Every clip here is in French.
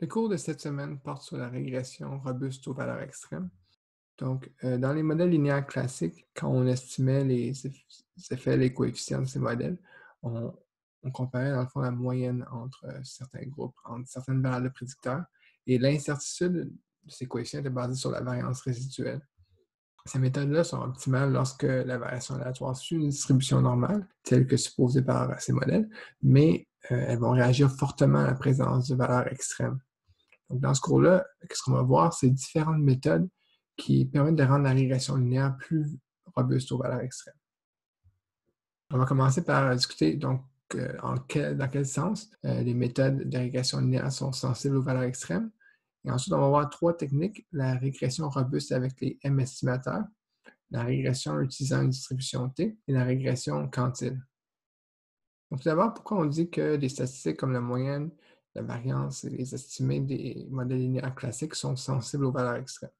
Le cours de cette semaine porte sur la régression robuste aux valeurs extrêmes. Donc, euh, dans les modèles linéaires classiques, quand on estimait les effets, les coefficients de ces modèles, on, comparait dans le fond la moyenne entre euh, certains groupes, entre certaines valeurs de prédicteurs, et l'incertitude de ces coefficients était basée sur la variance résiduelle. Ces méthodes-là sont optimales lorsque la variation aléatoire suit une distribution normale, telle que supposée par ces modèles, mais euh, elles vont réagir fortement à la présence de valeurs extrêmes. Donc, dans ce cours-là, ce qu'on va voir, c'est différentes méthodes qui permettent de rendre la régression linéaire plus robuste aux valeurs extrêmes. On va commencer par discuter donc euh, dans quel sens euh, les méthodes de régression linéaire sont sensibles aux valeurs extrêmes. Et ensuite, on va voir trois techniques, la régression robuste avec les M-estimateurs, la régression utilisant une distribution T et la régression quantile. Donc, tout d'abord, pourquoi on dit que des statistiques comme la moyenne, la variance et les estimés des modèles linéaires classiques sont sensibles aux valeurs extrêmes.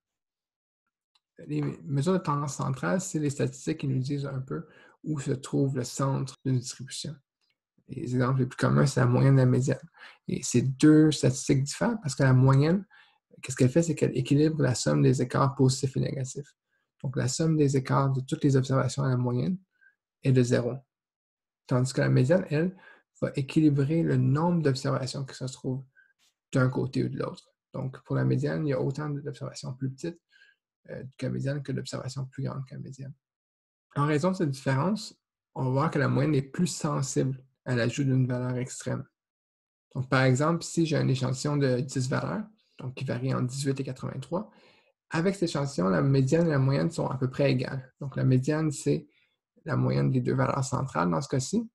Les mesures de tendance centrale, c'est les statistiques qui nous disent un peu où se trouve le centre d'une distribution. Les exemples les plus communs, c'est la moyenne et la médiane. Et ces deux statistiques diffèrent parce que la moyenne, qu'est-ce qu'elle fait, c'est qu'elle équilibre la somme des écarts positifs et négatifs. Donc, la somme des écarts de toutes les observations à la moyenne est de zéro. Tandis que la médiane, elle, va équilibrer le nombre d'observations qui se trouvent d'un côté ou de l'autre. Donc, pour la médiane, il y a autant d'observations plus petites euh, médiane que d'observations plus grandes que médiane. En raison de cette différence, on va voir que la moyenne est plus sensible à l'ajout d'une valeur extrême. Donc, par exemple, si j'ai un échantillon de 10 valeurs, donc qui varie entre 18 et 83, avec cet échantillon, la médiane et la moyenne sont à peu près égales. Donc, la médiane, c'est la moyenne des deux valeurs centrales dans ce cas-ci,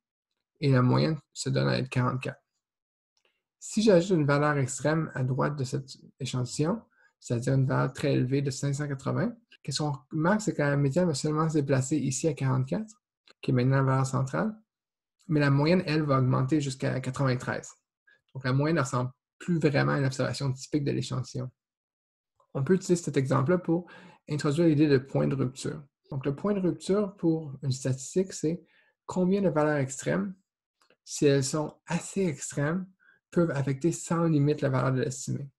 et la moyenne se donne à être 44. Si j'ajoute une valeur extrême à droite de cet échantillon, c'est-à-dire une valeur très élevée de 580, qu'est-ce qu'on remarque, c'est que la médiane va seulement se déplacer ici à 44, qui est maintenant la valeur centrale, mais la moyenne, elle, va augmenter jusqu'à 93. Donc la moyenne ne ressemble plus vraiment à une observation typique de l'échantillon. On peut utiliser cet exemple-là pour introduire l'idée de point de rupture. Donc le point de rupture pour une statistique, c'est combien de valeurs extrêmes si elles sont assez extrêmes, peuvent affecter sans limite la valeur de l'estimé.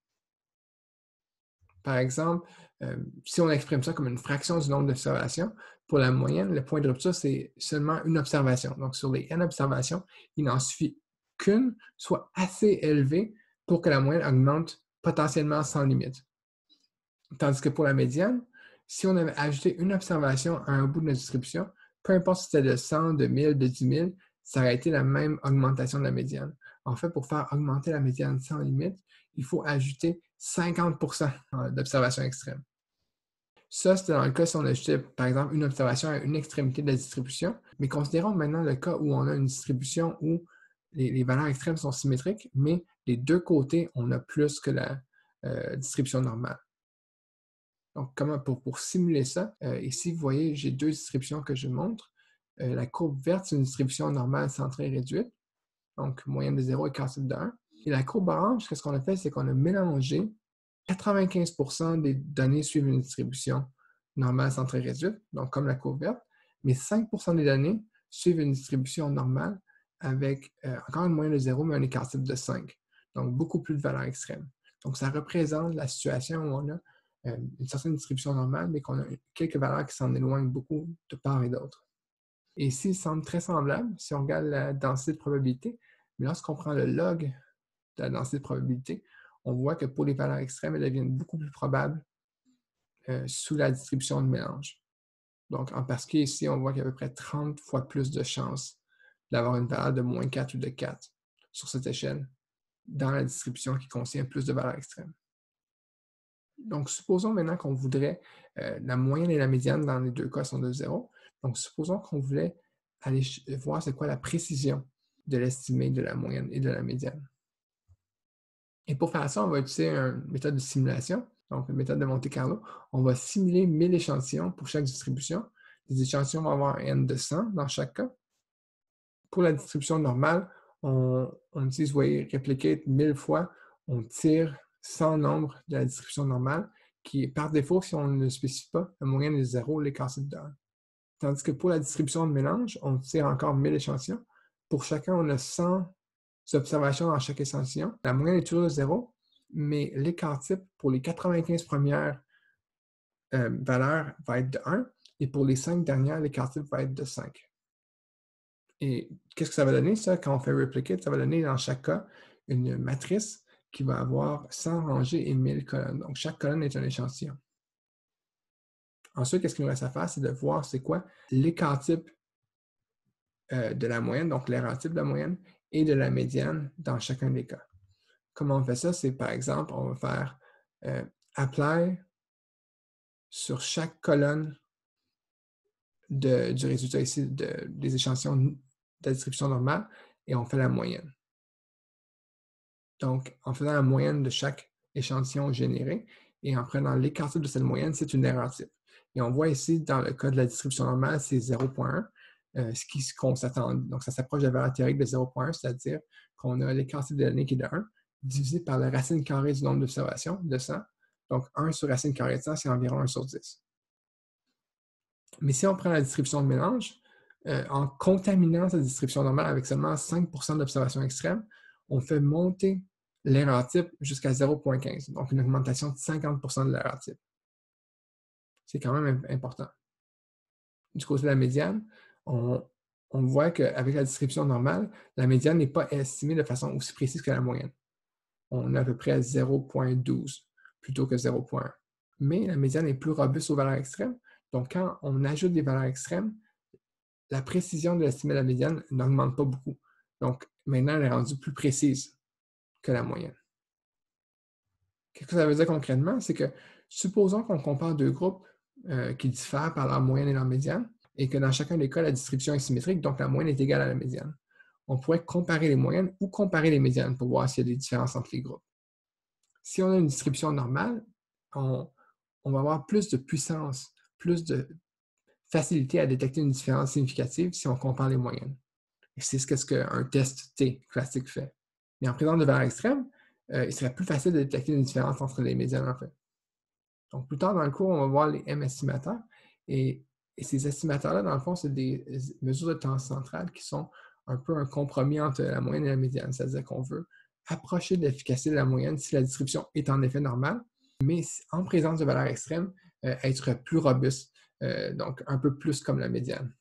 Par exemple, euh, si on exprime ça comme une fraction du nombre d'observations, pour la moyenne, le point de rupture, c'est seulement une observation. Donc, sur les n observations, il n'en suffit qu'une soit assez élevée pour que la moyenne augmente potentiellement sans limite. Tandis que pour la médiane, si on avait ajouté une observation à un bout de notre distribution, peu importe si c'était de 100, de 1000, de 10 000, ça aurait été la même augmentation de la médiane. En fait, pour faire augmenter la médiane sans limite, il faut ajouter 50% d'observations extrêmes. Ça, c'était dans le cas si on ajoutait, par exemple, une observation à une extrémité de la distribution. Mais considérons maintenant le cas où on a une distribution où les, valeurs extrêmes sont symétriques, mais les deux côtés, on a plus que la euh, distribution normale. Donc, comment pour, simuler ça, euh, ici, vous voyez, j'ai deux distributions que je montre. Euh, la courbe verte, c'est une distribution normale centrée réduite, donc moyenne de 0 et quantité de 1. Et la courbe orange, ce qu'on a fait, c'est qu'on a mélangé 95% des données suivent une distribution normale centrée réduite, donc comme la courbe verte, mais 5% des données suivent une distribution normale avec euh, encore une moyenne de 0, mais un écart type de 5. Donc, beaucoup plus de valeurs extrêmes. Donc, ça représente la situation où on a euh, une certaine distribution normale, mais qu'on a quelques valeurs qui s'en éloignent beaucoup de part et d'autre. Et ici, il semble très semblable si on regarde la densité de probabilité. Mais lorsqu'on prend le log de la densité de probabilité, on voit que pour les valeurs extrêmes, elles deviennent beaucoup plus probables euh, sous la distribution de mélange. Donc, en particulier ici, on voit qu'il y a à peu près 30 fois plus de chances d'avoir une valeur de moins 4 ou de 4 sur cette échelle dans la distribution qui contient plus de valeurs extrêmes. Donc, supposons maintenant qu'on voudrait, euh, la moyenne et la médiane dans les deux cas sont de 0. Donc, supposons qu'on voulait aller voir c'est quoi la précision de l'estimé de la moyenne et de la médiane. Et pour faire ça, on va utiliser une méthode de simulation, donc une méthode de Monte Carlo. On va simuler 1000 échantillons pour chaque distribution. Les échantillons vont avoir N de 100 dans chaque cas. Pour la distribution normale, on, utilise, vous voyez, replicate 1000 fois, on tire 100 nombres de la distribution normale, qui, par défaut, si on ne le spécifie pas, la moyenne est 0, l'écart c'est de 1. Tandis que pour la distribution de mélange, on tire encore 1000 échantillons. Pour chacun, on a 100 observations dans chaque échantillon. La moyenne est toujours de 0, mais l'écart type pour les 95 premières euh, valeurs va être de 1 et pour les 5 dernières, l'écart type va être de 5. Et qu'est-ce que ça va donner, ça, quand on fait replicate? Ça va donner dans chaque cas une matrice qui va avoir 100 rangées et 1000 colonnes. Donc, chaque colonne est un échantillon. Ensuite, qu'est-ce qu'il nous reste à faire? C'est de voir c'est quoi l'écart type euh, de la moyenne, donc l'erreur type de la moyenne, et de la médiane dans chacun des cas. Comment on fait ça? C'est par exemple, on va faire euh, apply sur chaque colonne du résultat ici des échantillons de la distribution normale et on fait la moyenne. Donc, en faisant la moyenne de chaque échantillon généré et en prenant l'écart type de cette moyenne, c'est une erreur type. Et on voit ici, dans le cas de la distribution normale, c'est 0.1, euh, ce qu'on s'attend. Donc, ça s'approche de la valeur théorique de 0.1, c'est-à-dire qu'on a l'écart de l'année qui est de 1, divisé par la racine carrée du nombre d'observations, de 100. Donc, 1 sur racine carrée de 100, c'est environ 1 sur 10. Mais si on prend la distribution de mélange, euh, en contaminant cette distribution normale avec seulement 5% d'observations extrêmes, on fait monter l'erreur type jusqu'à 0,15, donc une augmentation de 50% de l'erreur type. C'est quand même important. Du côté de la médiane, on, voit qu'avec la distribution normale, la médiane n'est pas estimée de façon aussi précise que la moyenne. On est à peu près à 0,12 plutôt que 0,1. Mais la médiane est plus robuste aux valeurs extrêmes. Donc, quand on ajoute des valeurs extrêmes, la précision de l'estimé de la médiane n'augmente pas beaucoup. Donc, maintenant, elle est rendue plus précise que la moyenne. Qu'est-ce que ça veut dire concrètement? C'est que supposons qu'on compare deux groupes euh, qui diffèrent par leur moyenne et leur médiane, et que dans chacun des cas, la distribution est symétrique, donc la moyenne est égale à la médiane. On pourrait comparer les moyennes ou comparer les médianes pour voir s'il y a des différences entre les groupes. Si on a une distribution normale, on, va avoir plus de puissance, plus de facilité à détecter une différence significative si on compare les moyennes. C'est ce qu'un test T classique fait. Mais en présence de valeurs extrêmes, euh, il serait plus facile de détecter une différence entre les médianes en fait. Donc, plus tard dans le cours, on va voir les M estimateurs. Et, ces estimateurs-là, dans le fond, c'est des mesures de temps centrale qui sont un peu un compromis entre la moyenne et la médiane. C'est-à-dire qu'on veut approcher de l'efficacité de la moyenne si la distribution est en effet normale, mais en présence de valeurs extrêmes, euh, être plus robuste, euh, donc un peu plus comme la médiane.